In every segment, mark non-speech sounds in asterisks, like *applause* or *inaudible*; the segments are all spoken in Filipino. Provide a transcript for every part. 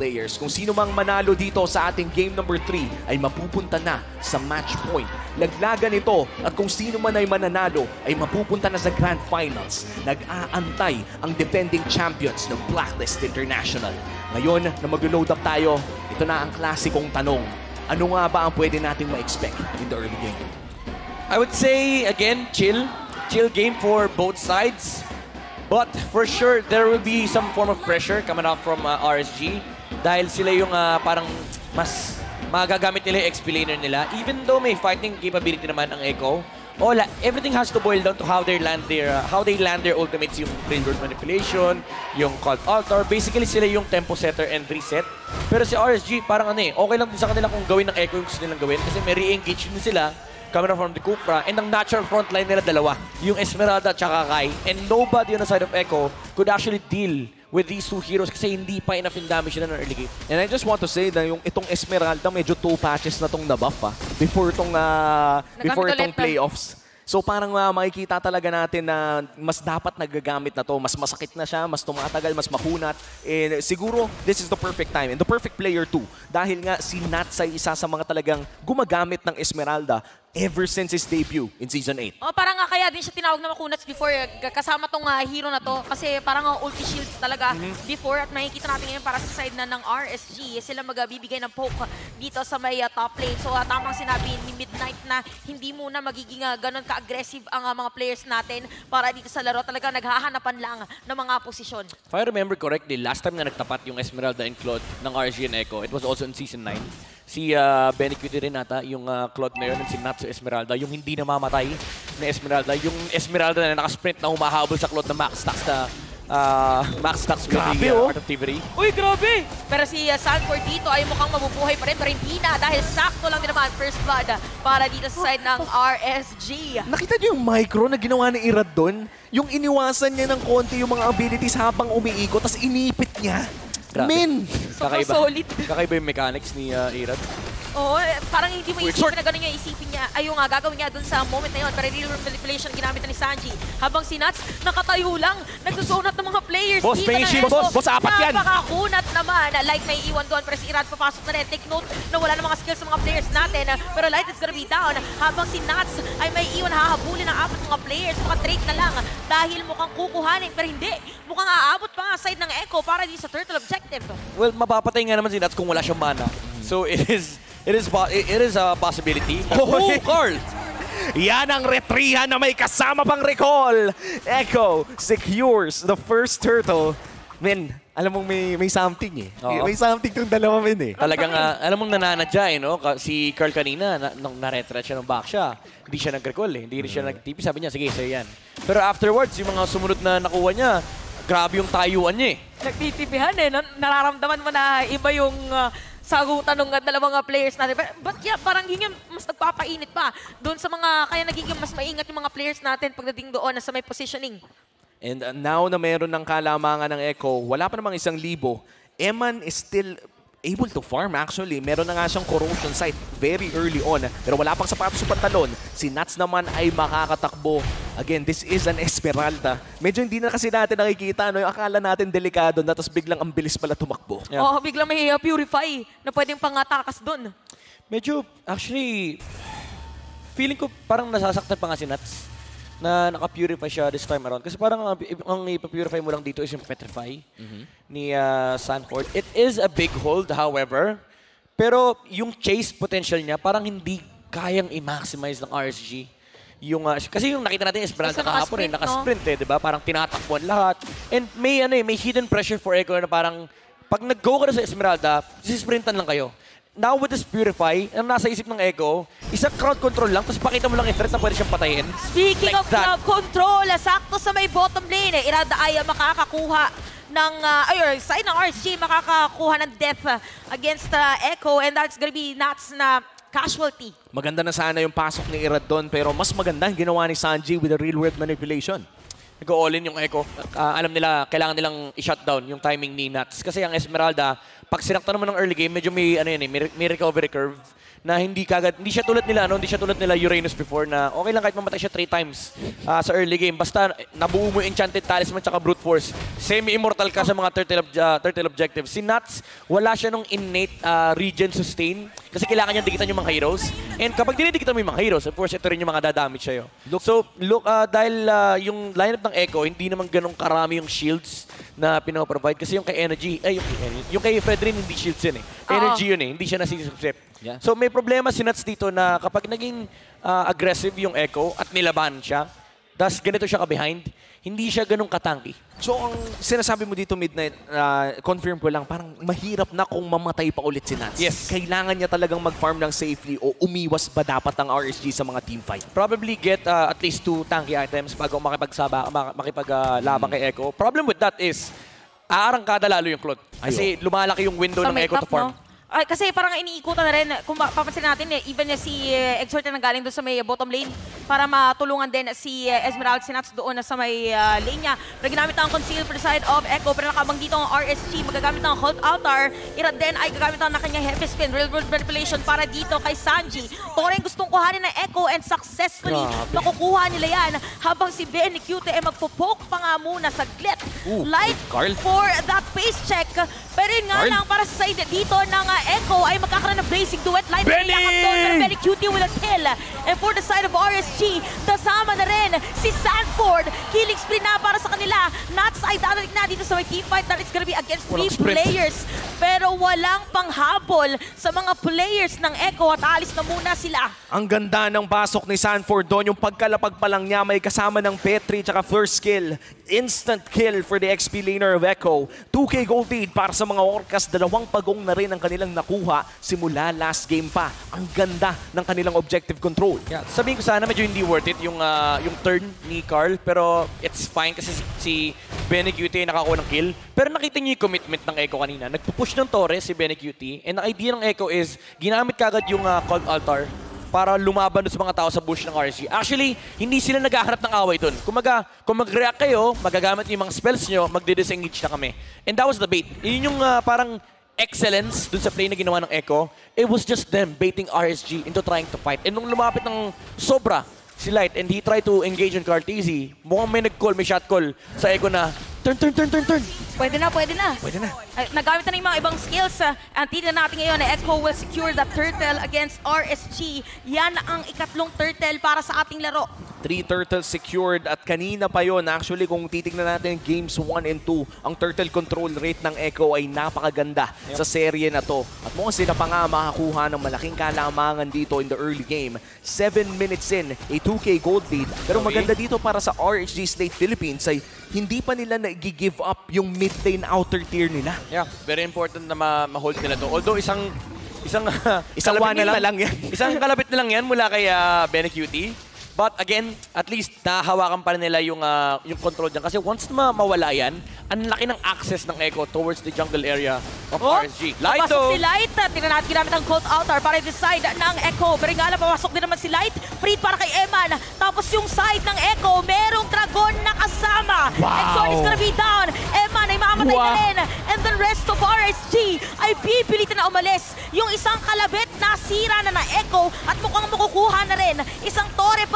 players. Kung sino mang manalo dito sa ating game number 3 ay mapupunta na sa match point. Laglagan ito at kung sino man ay mananalo ay mapupunta na sa Grand Finals. Nag-aantay ang defending champions ng Blacklist International. Ngayon na mag-load up tayo, ito na ang klasikong tanong. Ano nga ba ang pwede nating ma-expect in the early game? I would say, again, chill. Chill game for both sides. But for sure, there will be some form of pressure coming out from uh, RSG dahil sila yung uh, parang mas magagamit nila yung XP laner nila. Even though may fighting capability naman ang Echo, all, everything has to boil down to how they land their uh, how they land their ultimates yung Railroad Manipulation, yung Cult Altar. Basically, sila yung tempo setter and reset. Pero si RSG, parang ano eh, okay lang din sa kanila kung gawin ng Echo yung gusto nilang gawin kasi may re-engage din sila coming from the Cupra. And ang natural frontline nila dalawa, yung Esmeralda at Kai. And nobody on the side of Echo could actually deal with these two heroes kasi hindi pa enough in damage nila ng early game. And I just want to say na yung itong Esmeralda medyo two patches na tong nabuff ah. Before itong ah, before Nagamit ah. playoffs. So parang ah, makikita talaga natin na mas dapat nagagamit na to, mas masakit na siya, mas tumatagal, mas mahunat. And siguro this is the perfect time and the perfect player too. Dahil nga si Nats ay isa sa mga talagang gumagamit ng Esmeralda ever since his debut in Season 8. Oh, parang nga kaya din siya tinawag na makunats before eh, kasama tong ah, hero na to kasi parang uh, ulti shields talaga before at makikita natin ngayon para sa side na ng RSG sila magbibigay ng poke dito sa may ah, top lane. So ah, tamang sinabi ni Midnight na hindi muna magiging uh, ganun ka-aggressive ang ah, mga players natin para dito sa laro. Talaga naghahanapan lang ng mga posisyon. If I remember correctly, last time na nagtapat yung Esmeralda and Claude ng RSG and Echo, it was also in Season 9. Si uh, Benny Cutie rin ata, yung uh, Claude na yun, si Natsu Esmeralda, yung hindi namamatay na Esmeralda, yung Esmeralda na nakasprint na humahabol sa Claude na max stacks na uh, max stacks with Grabe, the uh, oh. Art of Thievery. Uy, grabe! Pero si uh, Sanford dito ay mukhang mabubuhay pa rin pero hindi na dahil sakto lang din naman first blood para dito sa side ng RSG. Nakita niyo yung micro na ginawa ni Irad doon? Yung iniwasan niya ng konti yung mga abilities habang umiikot, tapos inipit niya. Grabe. Min! Sobrang solid. Kakaiba yung mechanics ni uh, Irad. Oo, eh, parang hindi mo isipin na gano'n yung isipin niya. Ay, yung nga, gagawin niya dun sa moment na yun. Pero real manipulation ginamit na ni Sanji. Habang si Nats, nakatayo lang. Nagsusunat ng mga players. Boss, dito patient, ng boss. Boss, apat yan. Napakakunat naman. Like may iwan doon. Pero si Irad papasok na rin. Take note na wala na mga skills sa mga players natin. Pero Light is gonna be down. Habang si Nats ay may iwan hahabulin ng apat mga players. Mukhang trade na lang. Dahil mukhang kukuhanin. Pero hindi. Mukhang aabot pa ang side ng Echo para di sa turtle objective. Well, mapapatay nga naman si Nats kung wala siyang mana. So it is it is po- it is a possibility. *laughs* Oh, *laughs* Carl! Yan ang retrihan na may kasama pang recall. Echo secures the first turtle. Men, alam mong may, may something eh. Oo. May something tong dalawa men eh. Talagang, ah, alam mong nananadya eh, no? Ka- Si Carl kanina, na, nung naretret siya ng back siya, hindi siya nag-recall eh. Hindi rin siya nag-TP. Sabi niya, sige, sa'yo yan. Pero afterwards, yung mga sumunod na nakuha niya, grabe yung tayuan niya eh. nagtitipihan eh. Na- nararamdaman mo na iba yung uh, sagutan ng dalawang uh, players natin. But, but yeah, parang yun yung mas nagpapainit pa. Doon sa mga, kaya nagiging mas maingat yung mga players natin pagdating doon na sa may positioning. And uh, now na meron ng kalamangan ng Echo, wala pa namang isang libo. Eman is still able to farm actually. Meron na nga siyang corrosion site very early on. Pero wala pang sapatos sa pantalon. Si Nats naman ay makakatakbo. Again, this is an Esmeralda. Medyo hindi na kasi natin nakikita. No? Yung akala natin delikado na tapos biglang ang bilis pala tumakbo. Yeah. Oo, biglang may uh, purify na pwedeng pangatakas doon. Medyo, actually, feeling ko parang nasasaktan pa nga si Nats na naka-purify siya this time around. Kasi parang ang, ang ipapurify mo lang dito is yung Petrify ni ah, Sanford. It is a big hold, however. Pero yung chase potential niya, parang hindi kayang i-maximize ng RSG. Yung, ah, kasi yung nakita natin Esperanza Kasi kahapon eh, nakasprint, no? nakasprint eh, di ba? Parang tinatakbuhan lahat. And may, ano eh, may hidden pressure for Echo na parang pag nag-go ka na sa Esmeralda, sisisprintan lang kayo. Now with this Purify, ang nasa isip ng Echo, isang crowd control lang, tapos pakita mo lang yung threat na pwede siyang patayin. Speaking Like of that. crowd control, ah, sakto sa may bottom lane, eh, Irada ay ah, makakakuha ng, uh, ay, side ng RSG, makakakuha ng death against uh, Echo, and that's gonna be Nats na casualty. Maganda na sana yung pasok ni Irad doon, pero mas maganda ang ginawa ni Sanji with the real-world manipulation. Nag-all in yung Echo. Ah, alam nila, kailangan nilang i-shutdown yung timing ni Nats. Kasi ang Esmeralda, pag sinakta naman ng early game, medyo may, ano yun, eh, may, may recovery curve na hindi kagad, hindi siya tulad nila, ano, hindi siya tulad nila Uranus before na okay lang kahit mamatay siya three times ah, sa early game. Basta nabuo mo Enchanted Talisman tsaka Brute Force. Semi-immortal ka sa mga turtle, ob- ah, turtle objectives. Si Nuts, wala siya nung innate ah, regen sustain kasi kailangan niya dikitan yung mga heroes. And kapag dinidikitan mo yung mga heroes, of course, ito rin yung mga dadamage sa'yo. So, look, ah, dahil ah, yung lineup ng Echo, hindi naman ganun karami yung shields na pinaprovide. Kasi yung kay Energy, ay, yung, yung kay Fedrin, hindi shields yun eh. Energy yun eh, hindi siya nasisubsip. Yeah. So may problema si Nuts dito na kapag naging ah, aggressive yung Echo at nilaban siya, tas ganito siya ka-behind, hindi siya ganun katangi. So, ang sinasabi mo dito, Midnight, ah, confirm ko lang, parang mahirap na kung mamatay pa ulit si Nats. Yes. Kailangan niya talagang mag-farm ng safely o umiwas ba dapat ang RSG sa mga team fight? Probably get ah, at least two tanky items bago makipagsaba, mak- makipaglaban kay Echo. Problem with that is, aarangkada lalo yung Claude. Kasi lumalaki yung window Sa ng Echo to farm. no? Ay, kasi parang iniikutan na rin, kung papansin natin, eh, even si eh, Exort na galing doon sa may bottom lane para matulungan din si eh, Esmeralda Sinats doon na sa may ah, lane niya. Pero ginamit ang conceal for the side of Echo, pero nakabang dito ang RSG, magagamit ng Cult Altar. Ira din ay gagamit ang kanyang heavy spin, Railroad Manipulation para dito kay Sanji. Toreng gustong kuhanin ng Echo and successfully Grabe. nakukuha nila yan habang si Cute ay magpo-poke pa nga muna saglit. Ooh, Light Carl. for that face check. Pero yun nga Carl. lang, para sa side dito ng uh, Echo ay magkakaroon ng blazing duet line. Benny! Pero Benny Cutie with a kill. And for the side of RSG, kasama na rin si Sanford. Killing spree na para sa kanila. Nuts ay dadalig na dito sa may team fight that it's gonna be against three Walang sprint. players. Pero walang panghabol sa mga players ng Echo at alis na muna sila. Ang ganda ng pasok ni Sanford doon. Yung pagkalapag pa lang niya, may kasama ng Petri tsaka first kill. Instant kill for the XP laner of Echo. 2k gold lead para sa mga Orcas. Dalawang pagong na rin ang kanilang nakuha simula last game pa. Ang ganda ng kanilang objective control. Yeah, sabihin ko sana medyo hindi worth it yung ah, yung turn ni Carl pero it's fine kasi si, si Benny Cutie nakakuha ng kill. Pero nakita niyo yung commitment ng Echo kanina. Nagpo-push ng Torres si Benny Cutie and ang idea ng Echo is ginamit kagad yung uh, Cult Altar para lumaban sa mga tao sa bush ng RSG. Actually, hindi sila naghahanap ng away doon. Kumaga, kung mag-react kayo, magagamit niyo yung mga spells nyo, magdi-disengage na kami. And that was the bait. Yun yung ah, parang excellence dun sa play na ginawa ng Echo. It was just them baiting RSG into trying to fight. And nung lumapit ng sobra si Light and he tried to engage on Cartesi, mukhang may nag-call, may shot call sa Echo na, turn, turn, turn, turn, turn. Pwede na, pwede na. Pwede na. Ay, nagamit na ng mga ibang skills. Uh, ang tignan natin ngayon na Echo will secure the turtle against RSG. Yan ang ikatlong turtle para sa ating laro. Three turtles secured at kanina pa yon Actually, kung titignan natin games 1 and 2, ang turtle control rate ng Echo ay napakaganda sa serye na to. At mukhang sila pa nga makakuha ng malaking kalamangan dito in the early game. 7 minutes in, a 2k gold lead. Pero maganda dito para sa RHG Slate Philippines ay hindi pa nila nag-give up yung mid lane outer tier nila. Yeah, very important na ma- ma-hold nila to. Although isang isang *laughs* Isang na lang yan. *laughs* isang kalapit na lang yan mula kay uh, Benny Cutie. But again, at least nahawakan pa rin nila yung ah, yung control diyan kasi once na ma- mawala yan, ang laki ng access ng Echo towards the jungle area of Oh, RSG. Papasok Lighto! si Light. Tingnan natin ginamit ang Cold Altar para decide ng Echo. Beringgala, papasok din naman si Light. Free para kay Eman. Tapos yung side ng Echo, merong Dragon na kasama. Wow. Exor is gonna be down. Eman ay mamamatay Wow. na rin. And the rest of RSG ay pipilitan na umalis. Yung isang kalabit na sira na na Echo at mukhang makukuha na rin. Isang tore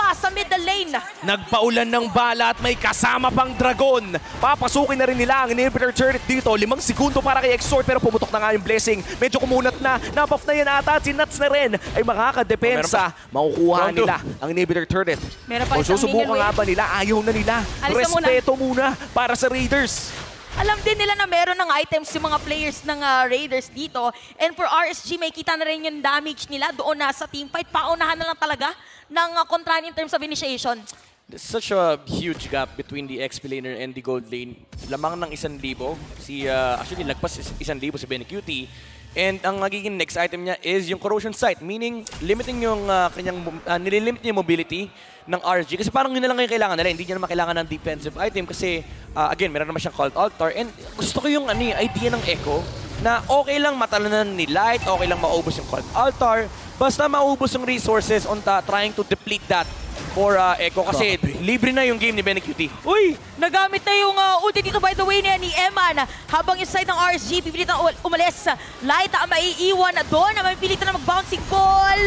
middle lane. Nagpaulan ng bala at may kasama pang dragon. Papasukin na rin nila ang inhibitor turret dito. Limang segundo para kay Exort pero pumutok na nga yung blessing. Medyo kumunat na. Nabuff na yan ata. Si Nuts na rin ay makakadepensa. Makukuha Round two. nila ang inhibitor turret. Meron pa isang susubukan nga ba nila, ayaw na nila. Alis na muna. Respeto muna para sa Raiders. Alam din nila na meron ng items yung mga players ng ah, Raiders dito. And for RSG, may kita na rin yung damage nila doon na sa teamfight. Paunahan na lang talaga ng uh, Contran in terms of initiation. There's such a huge gap between the XP laner and the gold lane. Lamang ng isang libo. Si, uh, actually, lagpas is- libo si Benny Cutie. And ang magiging next item niya is yung corrosion sight. Meaning, limiting yung uh, kanyang, uh, nililimit niya yung mobility ng RG. Kasi parang yun na lang yung kailangan nila. Hindi niya naman kailangan ng defensive item kasi, uh, again, meron naman siyang called altar. And gusto ko yung ano, yung idea ng Echo na okay lang matalanan ni Light, okay lang maubos yung called altar, basta maubos yung resources on ta- trying to deplete that for uh, Echo kasi libre na yung game ni Benecutie. Uy, nagamit na yung uh, ulti dito by the way niya ni Eman. Habang yung side ng RSG, pipilitan um- umalis. Light ang maiiwan na doon. May pilitan na mag-bouncing ball.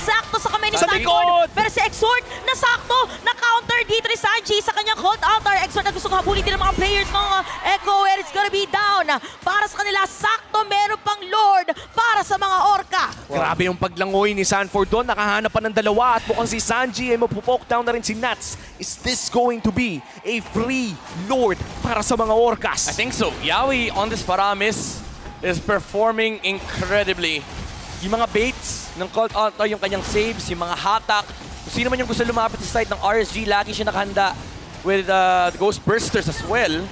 Sakto sa kamay ni Stanford. Pero si Exort, nasakto, na-counter dito ni Sanji sa kanyang cold altar. Exort na gustong habulin din ng mga players ng uh, Echo and it's gonna be down. Para sa kanila, sakto, meron pang Lord para sa mga Orca. Grabe yung paglangoy ni Sanford doon. Nakahanap pa ng dalawa at mukhang si Sanji ay mapupoke down na rin si Nats. Is this going to be a free Lord para sa mga Orcas? I think so. Yawi on this Paramis is performing incredibly. Yung mga baits ng Colt Altar, yung kanyang saves, yung mga hatak. Kung sino man yung gusto lumapit sa side ng RSG, lagi siya nakahanda with uh, the Ghost Bursters as well.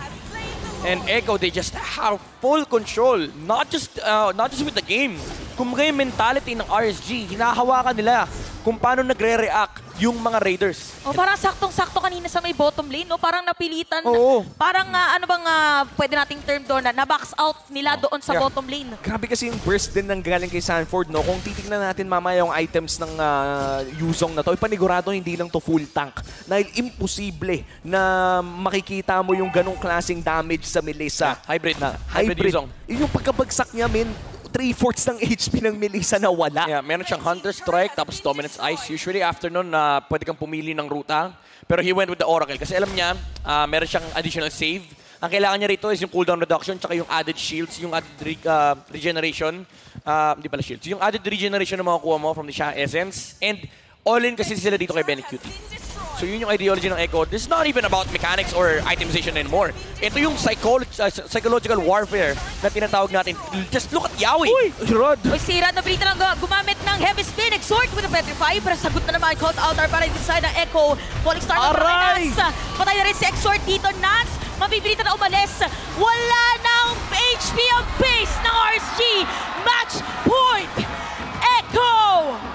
And Echo, they just have full control. Not just uh, not just with the game. Kung yung mentality ng RSG, hinahawakan nila kung paano nagre-react yung mga Raiders. O parang saktong-sakto kanina sa may bottom lane, no? Parang napilitan. Oo. Parang ah, ano bang ah, pwede nating term doon na na-box out nila doon sa Yeah. bottom lane. Grabe kasi yung burst din ng galing kay Sanford, no? Kung titignan natin mamaya yung items ng uh, Yuzong na to, ipanigurado hindi lang to full tank. Dahil imposible na makikita mo yung ganong klaseng damage sa Melissa. Yeah, hybrid na. Hybrid Yuzong. Yun yung pagkabagsak niya, min, 3-fourths ng HP ng Melissa na wala. Yeah, meron siyang Hunter Strike tapos Dominance Ice. Usually after nun, na pwede kang pumili ng ruta. Pero he went with the Oracle kasi alam niya, ah, meron siyang additional save. Ang kailangan niya rito is yung cooldown reduction tsaka yung added shields, yung added re- ah, regeneration. Ah, Hindi pala shields. Yung added regeneration na makukuha mo from the Sha Essence. And all in kasi sila dito kay Benecutie. So yun yung ideology ng Echo. This is not even about mechanics or itemization anymore. Ito yung psycholo- ah, psychological warfare na tinatawag natin. Just look at Yawi! Uy! Rod! Uy, si Rad napilitan lang gu- gumamit ng Heavy Spin Exhort with a Petrify. Pero sagot na naman Cold Altar para inside ng Echo. Falling Star na Aray! Patay na rin si Exhort dito. Nats, mapipilitan na umalis. Wala ng HP ang base ng RSG. Match point! Echo!